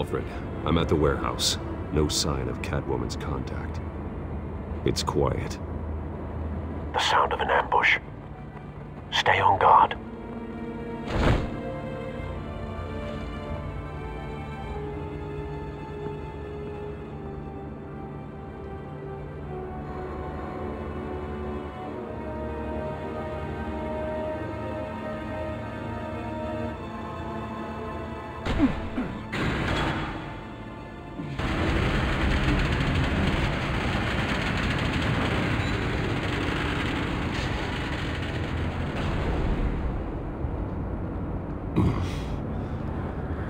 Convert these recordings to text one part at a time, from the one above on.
Alfred, I'm at the warehouse. No sign of Catwoman's contact. It's quiet. The sound of an ambush. Stay on guard.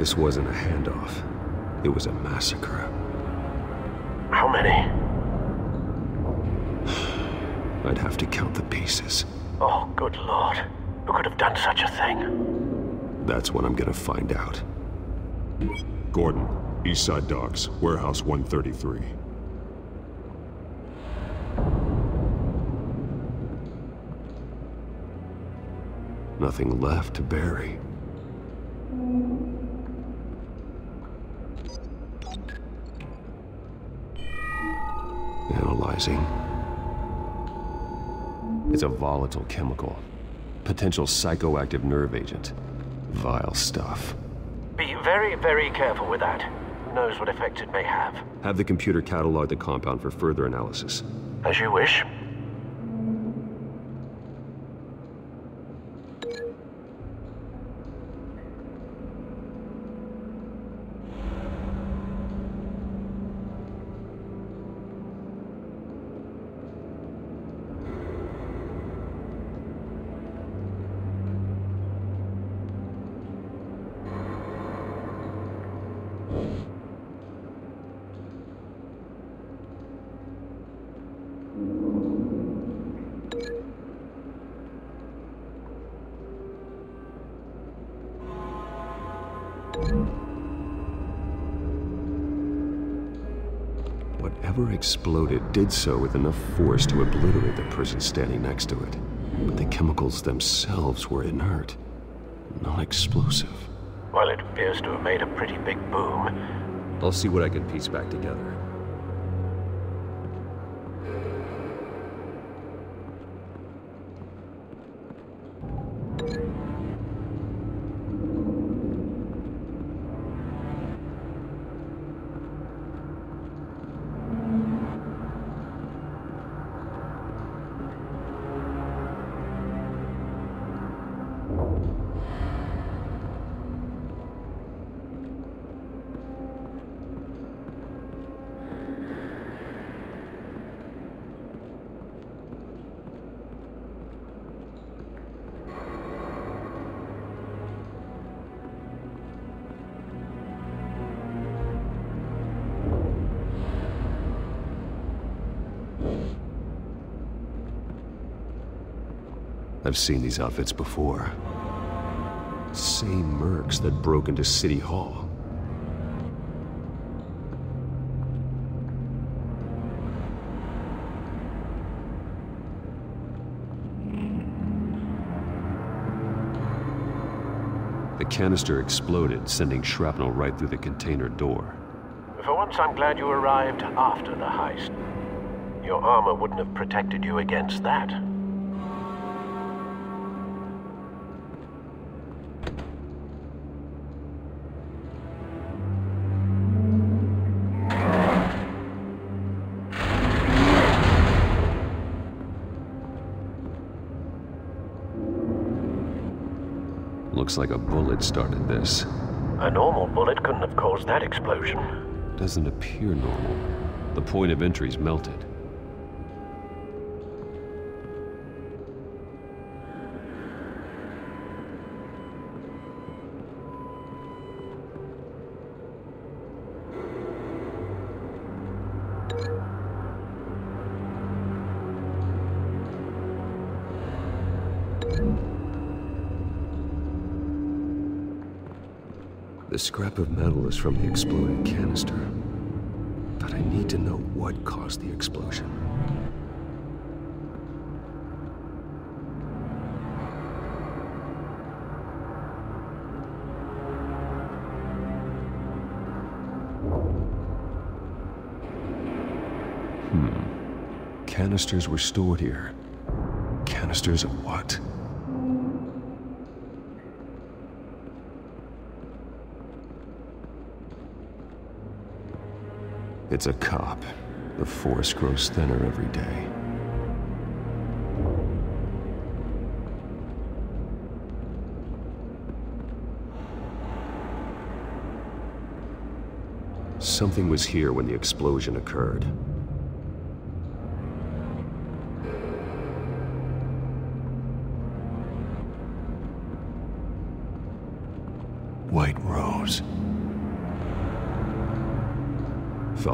This wasn't a handoff. It was a massacre. How many? I'd have to count the pieces. Oh, good lord. Who could have done such a thing? That's what I'm gonna find out. Gordon, Eastside Docks, Warehouse 133. Nothing left to bury. Analyzing. It's a volatile chemical. Potential psychoactive nerve agent. Vile stuff. Be very, very careful with that. Who knows what effect it may have? Have the computer catalog the compound for further analysis. As you wish. Whatever exploded did so with enough force to obliterate the person standing next to it. But the chemicals themselves were inert, not explosive. Well, it appears to have made a pretty big boom. I'll see what I can piece back together. I've seen these outfits before. Same mercs that broke into City Hall. The canister exploded, sending shrapnel right through the container door. For once, I'm glad you arrived after the heist. Your armor wouldn't have protected you against that. Looks like a bullet started this. A normal bullet couldn't have caused that explosion. Doesn't appear normal. The point of entry's melted. scrap of metal is from the exploding canister. But I need to know what caused the explosion. Hmm. Canisters were stored here. Canisters of what? It's a cop. The force grows thinner every day. Something was here when the explosion occurred.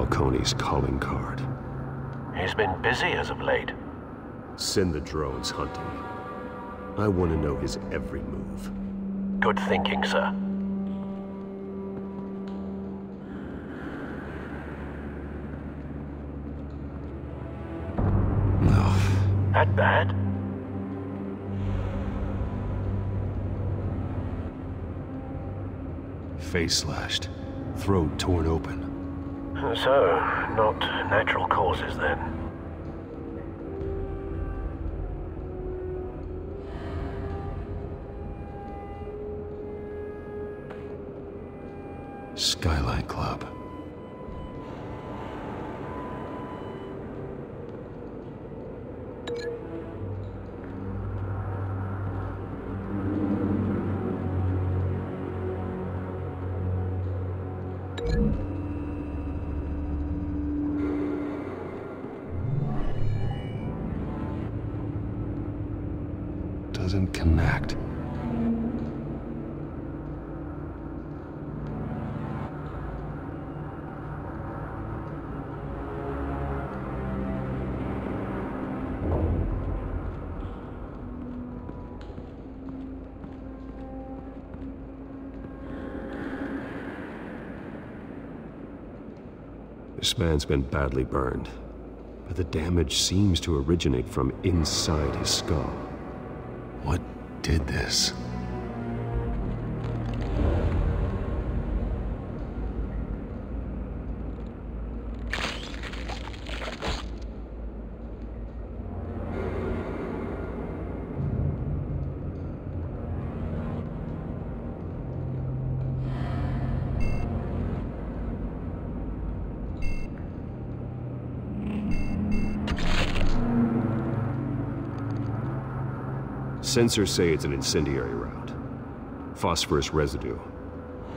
Falcone's calling card. He's been busy as of late. Send the drones hunting. I want to know his every move. Good thinking, sir. No. That bad? Face slashed. Throat torn open. So, not natural causes then. Doesn't connect. This man's been badly burned, but the damage seems to originate from inside his skull. What did this? Sensors say it's an incendiary route. Phosphorus residue.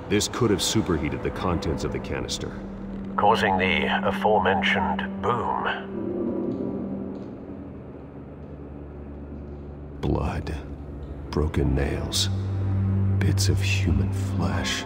This could have superheated the contents of the canister. Causing the aforementioned boom. Blood. Broken nails. Bits of human flesh.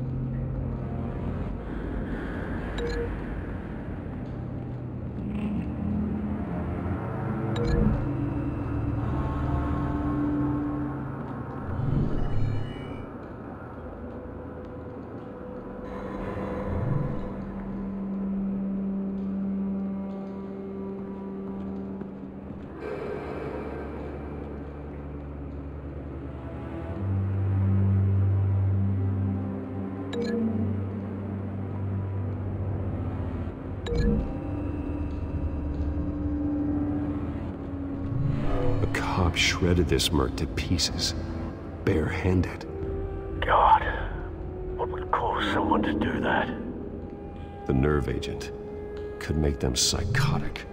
A cop shredded this merc to pieces, barehanded. God, what would cause someone to do that? The nerve agent could make them psychotic.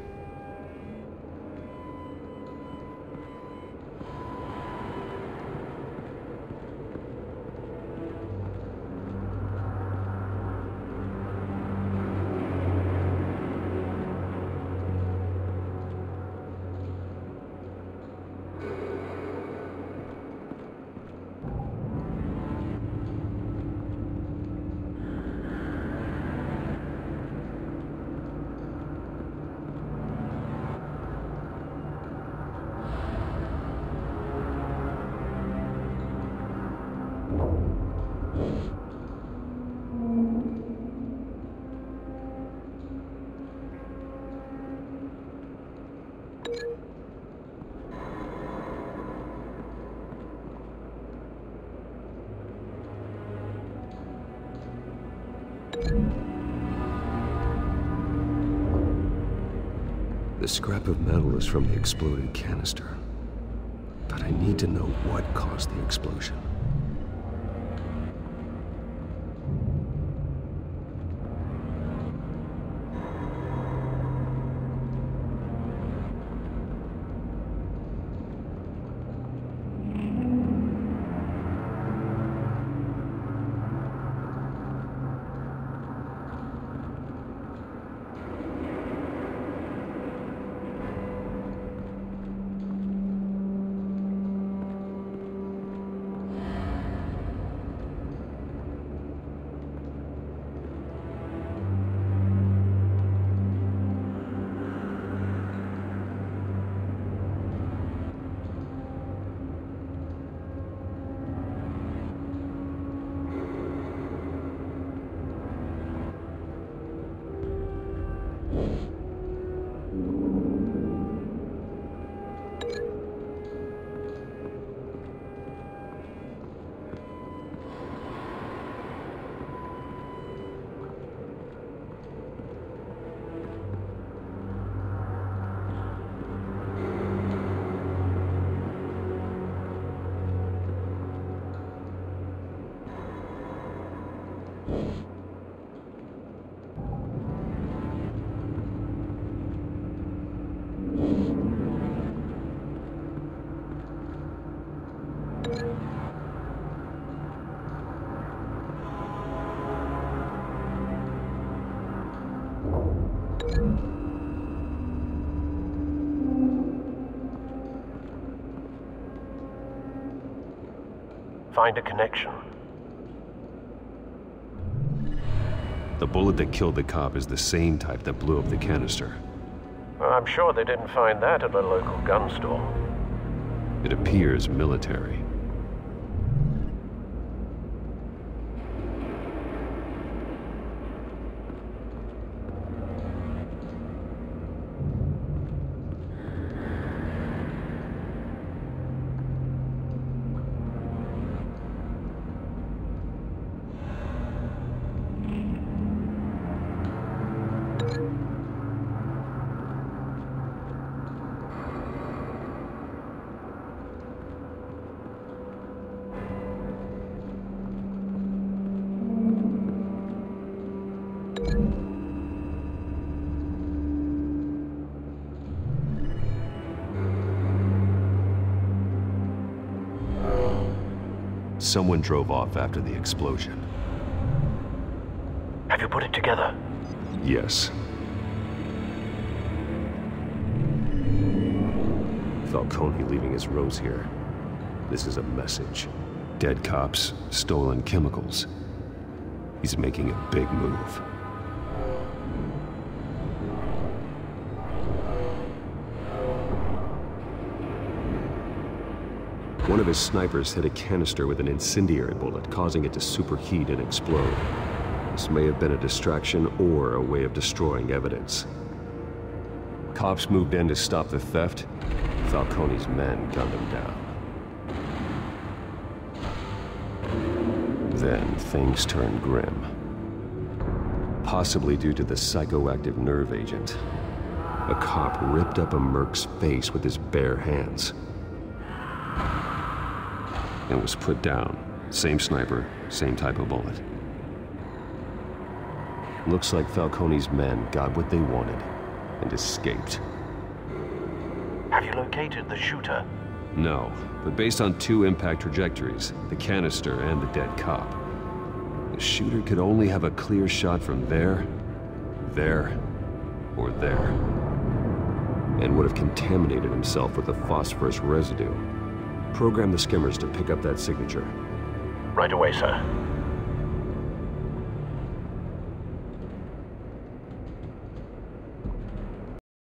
The scrap of metal is from the exploded canister. But I need to know what caused the explosion. Find a connection. The bullet that killed the cop is the same type that blew up the canister. I'm sure they didn't find that at a local gun store. It appears military. Someone drove off after the explosion. Have you put it together? Yes. Falcone leaving his rose here. This is a message. Dead cops, stolen chemicals. He's making a big move. One of his snipers hit a canister with an incendiary bullet, causing it to superheat and explode. This may have been a distraction or a way of destroying evidence. Cops moved in to stop the theft. Falcone's men gunned him down. Then things turned grim. Possibly due to the psychoactive nerve agent. A cop ripped up a merc's face with his bare hands. And was put down. Same sniper, same type of bullet. Looks like Falcone's men got what they wanted and escaped. Have you located the shooter? No, but based on two impact trajectories, the canister and the dead cop, the shooter could only have a clear shot from there, there, or there. And would have contaminated himself with the phosphorus residue. Program the skimmers to pick up that signature. Right away, sir.